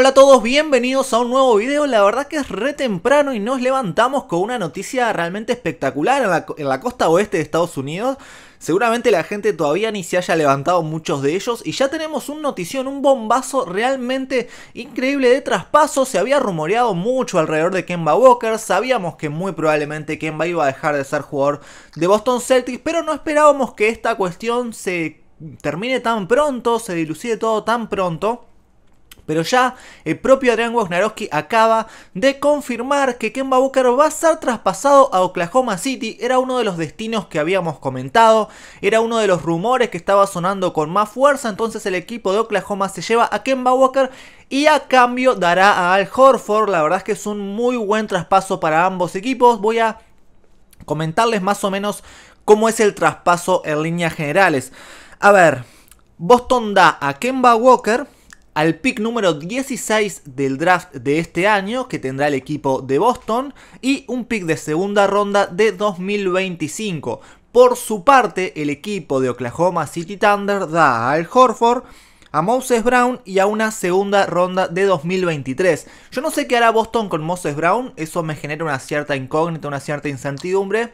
Hola a todos, bienvenidos a un nuevo video. La verdad que es re temprano y nos levantamos con una noticia realmente espectacular en la, costa oeste de Estados Unidos. Seguramente la gente todavía ni se haya levantado muchos de ellos y ya tenemos un notición, un bombazo realmente increíble de traspaso. Se había rumoreado mucho alrededor de Kemba Walker, sabíamos que muy probablemente Kemba iba a dejar de ser jugador de Boston Celtics, pero no esperábamos que esta cuestión se termine tan pronto, se dilucide todo tan pronto. Pero ya el propio Adrian Wojnarowski acaba de confirmar que Kemba Walker va a ser traspasado a Oklahoma City. Era uno de los destinos que habíamos comentado. Era uno de los rumores que estaba sonando con más fuerza. Entonces el equipo de Oklahoma se lleva a Kemba Walker y a cambio dará a Al Horford. La verdad es que es un muy buen traspaso para ambos equipos. Voy a comentarles más o menos cómo es el traspaso en líneas generales. A ver, Boston da a Kemba Walker al pick número 16 del draft de este año que tendrá el equipo de Boston y un pick de segunda ronda de 2025. Por su parte, el equipo de Oklahoma City Thunder da Al Horford, a Moses Brown y a una segunda ronda de 2023. Yo no sé qué hará Boston con Moses Brown, eso me genera una cierta incógnita, una cierta incertidumbre.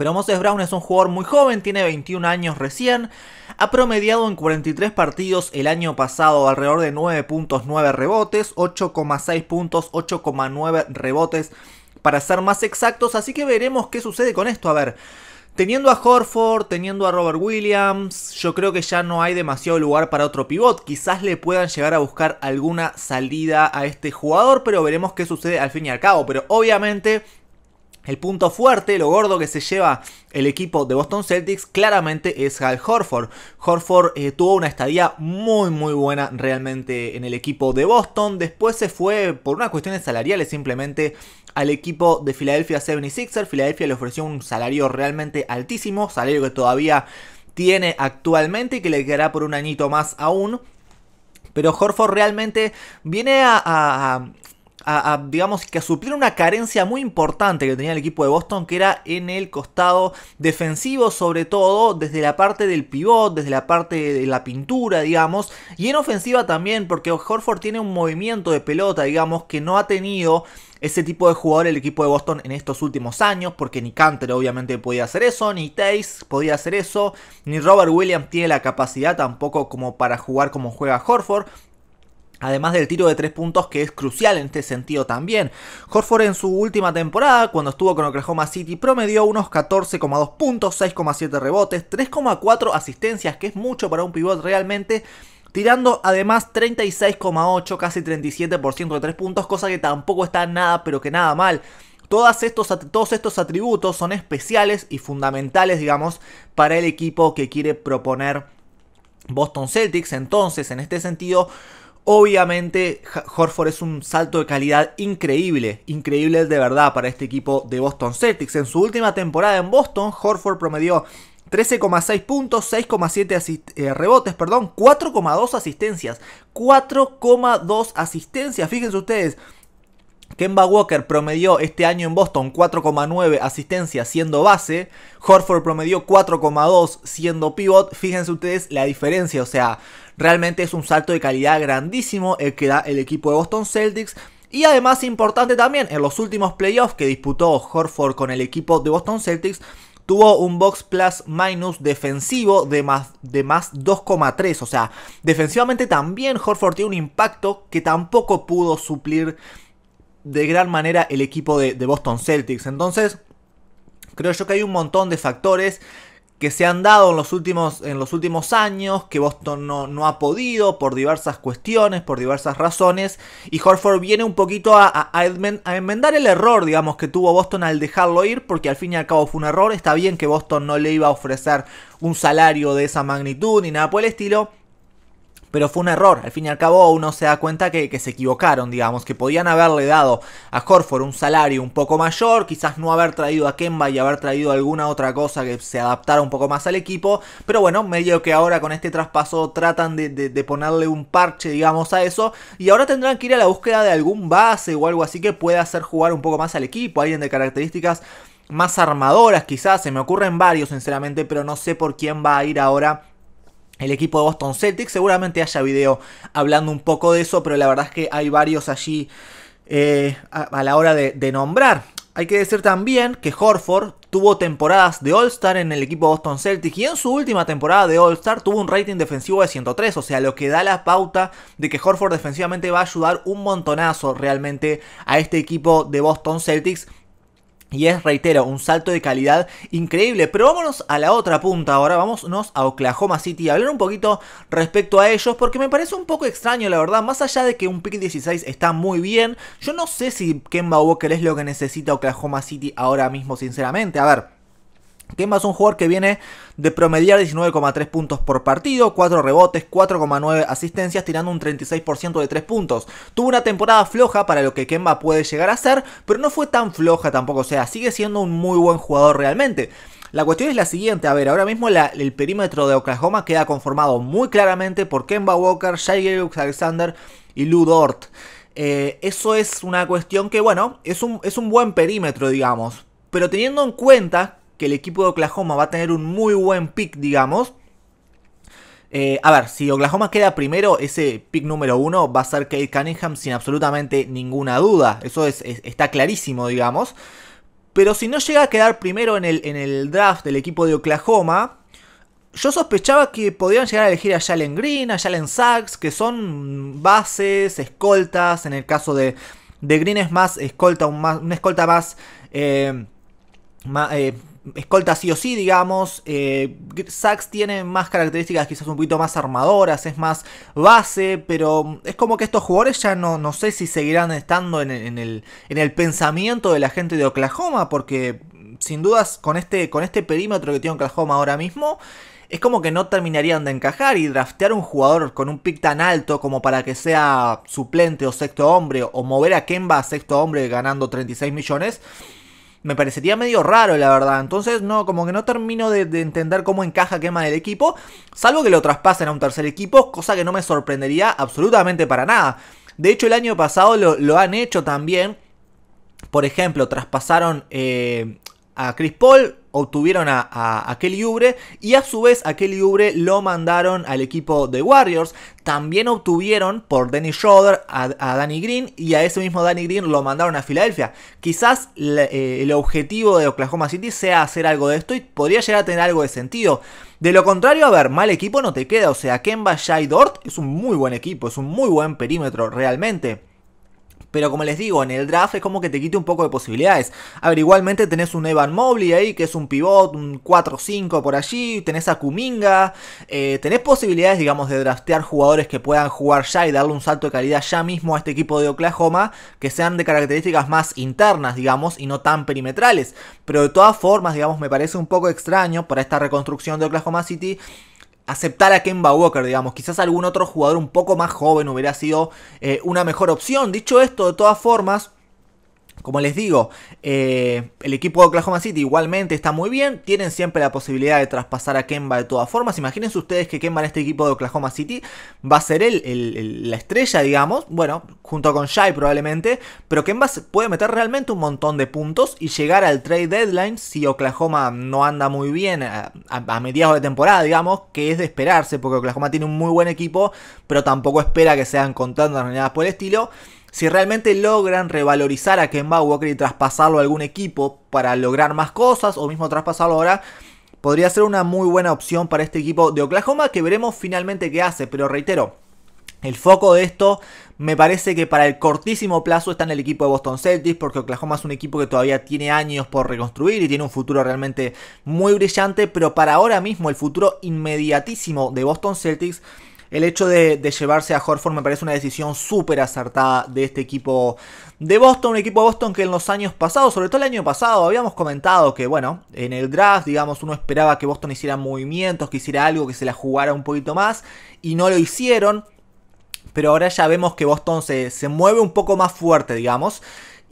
Pero Moses Brown es un jugador muy joven, tiene 21 años recién, ha promediado en 43 partidos el año pasado alrededor de 9.9 rebotes, 8,6 puntos, 8,9 rebotes para ser más exactos, así que veremos qué sucede con esto. A ver, Teniendo a Horford, teniendo a Robert Williams, yo creo que ya no hay demasiado lugar para otro pivot. Quizás le puedan llegar a buscar alguna salida a este jugador, pero veremos qué sucede al fin y al cabo. Pero obviamente el punto fuerte, lo gordo que se lleva el equipo de Boston Celtics claramente es Hal Horford. Horford eh, tuvo una estadía muy muy buena realmente en el equipo de Boston. Después se fue por unas cuestiones salariales simplemente al equipo de Philadelphia 76ers. Philadelphia le ofreció un salario realmente altísimo, salario que todavía tiene actualmente y que le quedará por un añito más aún. Pero Horford realmente viene a, digamos que a suplir una carencia muy importante que tenía el equipo de Boston, que era en el costado defensivo, sobre todo desde la parte del pivot, desde la parte de la pintura, digamos, y en ofensiva también, porque Horford tiene un movimiento de pelota, digamos, que no ha tenido ese tipo de jugador el equipo de Boston en estos últimos años, porque ni Canter obviamente podía hacer eso, ni Tace podía hacer eso, ni Robert Williams tiene la capacidad tampoco como para jugar como juega Horford. Además del tiro de tres puntos que es crucial en este sentido también. Horford en su última temporada, cuando estuvo con Oklahoma City, promedió unos 14,2 puntos, 6,7 rebotes, 3,4 asistencias, que es mucho para un pivot realmente. Tirando además 36,8, casi 37% de tres puntos, cosa que tampoco está nada, pero que nada mal. Todos estos, todos estos atributos son especiales y fundamentales, digamos, para el equipo que quiere proponer Boston Celtics. Entonces, en este sentido, Obviamente Horford es un salto de calidad increíble, increíble de verdad para este equipo de Boston Celtics. En su última temporada en Boston, Horford promedió 13,6 puntos, 6,7 eh, rebotes, perdón, 4,2 asistencias. 4,2 asistencias, fíjense ustedes. Kemba Walker promedió este año en Boston 4,9 asistencias siendo base. Horford promedió 4,2 siendo pivot. Fíjense ustedes la diferencia, o sea, realmente es un salto de calidad grandísimo el que da el equipo de Boston Celtics. Y además importante también, en los últimos playoffs que disputó Horford con el equipo de Boston Celtics, tuvo un box plus minus defensivo de más, de más 2,3. O sea, defensivamente también Horford tiene un impacto que tampoco pudo suplir de gran manera el equipo de, Boston Celtics. Entonces, creo yo que hay un montón de factores que se han dado en los últimos, en los últimos años, que Boston no, no, ha podido por diversas cuestiones, por diversas razones, y Horford viene un poquito a, a, enmendar el error, digamos, que tuvo Boston al dejarlo ir, porque al fin y al cabo fue un error, está bien que Boston no le iba a ofrecer un salario de esa magnitud ni nada por el estilo, pero fue un error. Al fin y al cabo uno se da cuenta que, se equivocaron, digamos, que podían haberle dado a Horford un salario un poco mayor, quizás no haber traído a Kemba y haber traído alguna otra cosa que se adaptara un poco más al equipo, pero bueno, medio que ahora con este traspaso tratan de, de ponerle un parche, digamos, a eso, y ahora tendrán que ir a la búsqueda de algún base o algo así que pueda hacer jugar un poco más al equipo, alguien de características más armadoras quizás, se me ocurren varios sinceramente, pero no sé por quién va a ir ahora el equipo de Boston Celtics. Seguramente haya video hablando un poco de eso, pero la verdad es que hay varios allí eh, a, la hora de, nombrar. Hay que decir también que Horford tuvo temporadas de All-Star en el equipo Boston Celtics y en su última temporada de All-Star tuvo un rating defensivo de 103, o sea, lo que da la pauta de que Horford defensivamente va a ayudar un montonazo realmente a este equipo de Boston Celtics y es, reitero, un salto de calidad increíble. Pero vámonos a la otra punta ahora, vámonos a Oklahoma City a hablar un poquito respecto a ellos, porque me parece un poco extraño, la verdad. Más allá de que un pick 16 está muy bien, yo no sé si Kemba Walker es lo que necesita Oklahoma City ahora mismo, sinceramente. A ver. Kemba es un jugador que viene de promediar 19,3 puntos por partido, 4 rebotes, 4,9 asistencias, tirando un 36% de 3 puntos. Tuvo una temporada floja para lo que Kemba puede llegar a ser, pero no fue tan floja tampoco, o sea, sigue siendo un muy buen jugador realmente. La cuestión es la siguiente, a ver, ahora mismo el perímetro de Oklahoma queda conformado muy claramente por Kemba Walker, Shai Alexander y Lou Dort. Eh, eso es una cuestión que, bueno, es un, es un buen perímetro, digamos. Pero teniendo en cuenta que el equipo de Oklahoma va a tener un muy buen pick, digamos. Eh, a ver, si Oklahoma queda primero, ese pick número uno va a ser Kate Cunningham sin absolutamente ninguna duda. Eso es, está clarísimo, digamos. Pero si no llega a quedar primero en el, en el draft del equipo de Oklahoma, yo sospechaba que podrían llegar a elegir a Jalen Green, a Jalen Sachs, que son bases, escoltas. En el caso de, de Green es más escolta, un una escolta más, eh, más eh, escolta sí o sí, digamos. Eh, tiene más características quizás un poquito más armadoras, es más base, pero es como que estos jugadores ya no, no sé si seguirán estando en, el, en el pensamiento de la gente de Oklahoma, porque sin dudas con este, con este perímetro que tiene Oklahoma ahora mismo, es como que no terminarían de encajar y draftear un jugador con un pick tan alto como para que sea suplente o sexto hombre, o mover a Kemba a sexto hombre ganando 36 millones me parecería medio raro, la verdad. Entonces, no, como que no termino de, entender cómo encaja Kemba en el equipo, salvo que lo traspasen a un tercer equipo, cosa que no me sorprendería absolutamente para nada. De hecho, el año pasado lo, han hecho también. Por ejemplo, traspasaron eh, a Chris Paul, obtuvieron a, Kelly Ubre y a su vez a Kelly lo mandaron al equipo de Warriors. También obtuvieron por Danny Schroeder a, Danny Green y a ese mismo Danny Green lo mandaron a Filadelfia. Quizás eh, el objetivo de Oklahoma City sea hacer algo de esto y podría llegar a tener algo de sentido. De lo contrario, a ver, mal equipo no te queda. O sea, Kemba Shai Dort es un muy buen equipo, es un muy buen perímetro realmente. Pero como les digo, en el draft es como que te quite un poco de posibilidades. A ver, igualmente tenés un Evan Mobley ahí, que es un pivot, un 4-5 por allí. Tenés a Kuminga. Eh, tenés posibilidades, digamos, de draftear jugadores que puedan jugar ya y darle un salto de calidad ya mismo a este equipo de Oklahoma. Que sean de características más internas, digamos, y no tan perimetrales. Pero de todas formas, digamos, me parece un poco extraño para esta reconstrucción de Oklahoma City aceptar a Kemba Walker, digamos. Quizás algún otro jugador un poco más joven hubiera sido eh, una mejor opción. Dicho esto, de todas formas, como les digo, eh, el equipo de Oklahoma City igualmente está muy bien. Tienen siempre la posibilidad de traspasar a Kemba de todas formas. Imagínense ustedes que Kemba en este equipo de Oklahoma City va a ser el, la estrella, digamos. Bueno, junto con Shai probablemente. Pero Kemba puede meter realmente un montón de puntos y llegar al trade deadline si Oklahoma no anda muy bien a, mediados de temporada, digamos. Que es de esperarse porque Oklahoma tiene un muy buen equipo. Pero tampoco espera que sean contando ni nada por el estilo. Si realmente logran revalorizar a Kemba Walker y traspasarlo a algún equipo para lograr más cosas o mismo traspasarlo ahora, podría ser una muy buena opción para este equipo de Oklahoma que veremos finalmente qué hace. Pero reitero, el foco de esto me parece que para el cortísimo plazo está en el equipo de Boston Celtics, porque Oklahoma es un equipo que todavía tiene años por reconstruir y tiene un futuro realmente muy brillante, pero para ahora mismo el futuro inmediatísimo de Boston Celtics el hecho de, llevarse a Horford me parece una decisión súper acertada de este equipo de Boston. Un equipo de Boston que en los años pasados, sobre todo el año pasado, habíamos comentado que, bueno, en el draft, digamos, uno esperaba que Boston hiciera movimientos, que hiciera algo, que se la jugara un poquito más. Y no lo hicieron. Pero ahora ya vemos que Boston se, se mueve un poco más fuerte, digamos.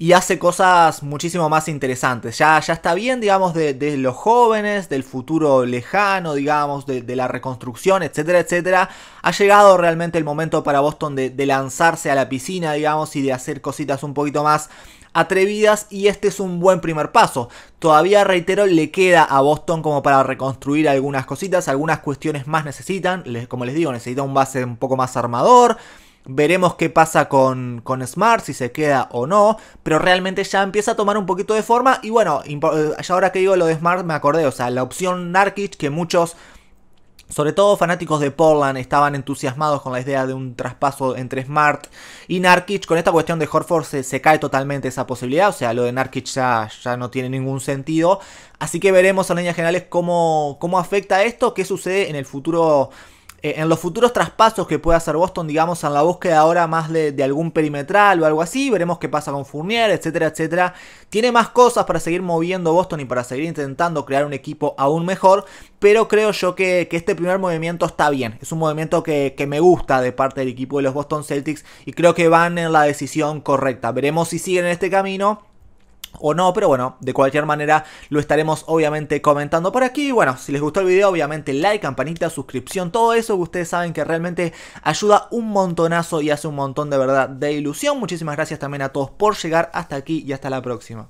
Y hace cosas muchísimo más interesantes. Ya, ya está bien, digamos, de, los jóvenes, del futuro lejano, digamos, de, la reconstrucción, etcétera, etcétera. Ha llegado realmente el momento para Boston de, de lanzarse a la piscina, digamos, y de hacer cositas un poquito más atrevidas y este es un buen primer paso. Todavía, reitero, le queda a Boston como para reconstruir algunas cositas, algunas cuestiones más necesitan, como les digo, necesita un base un poco más armador, Veremos qué pasa con, con, Smart, si se queda o no. Pero realmente ya empieza a tomar un poquito de forma. Y bueno, eh, ahora que digo lo de Smart me acordé. O sea, la opción Narkic que muchos, sobre todo fanáticos de Portland, estaban entusiasmados con la idea de un traspaso entre Smart y Narkic. Con esta cuestión de Horford se, cae totalmente esa posibilidad. O sea, lo de Narkic ya, ya no tiene ningún sentido. Así que veremos en líneas generales cómo, cómo afecta esto, qué sucede en el futuro eh, en los futuros traspasos que pueda hacer Boston, digamos, en la búsqueda ahora más de, algún perimetral o algo así, veremos qué pasa con Fournier, etcétera, etcétera. Tiene más cosas para seguir moviendo Boston y para seguir intentando crear un equipo aún mejor, pero creo yo que, este primer movimiento está bien. Es un movimiento que, que me gusta de parte del equipo de los Boston Celtics y creo que van en la decisión correcta. Veremos si siguen en este camino o no, pero bueno, de cualquier manera lo estaremos obviamente comentando por aquí. Bueno, si les gustó el video, obviamente like, campanita, suscripción, todo eso que ustedes saben que realmente ayuda un montonazo y hace un montón de verdad de ilusión. Muchísimas gracias también a todos por llegar hasta aquí y hasta la próxima.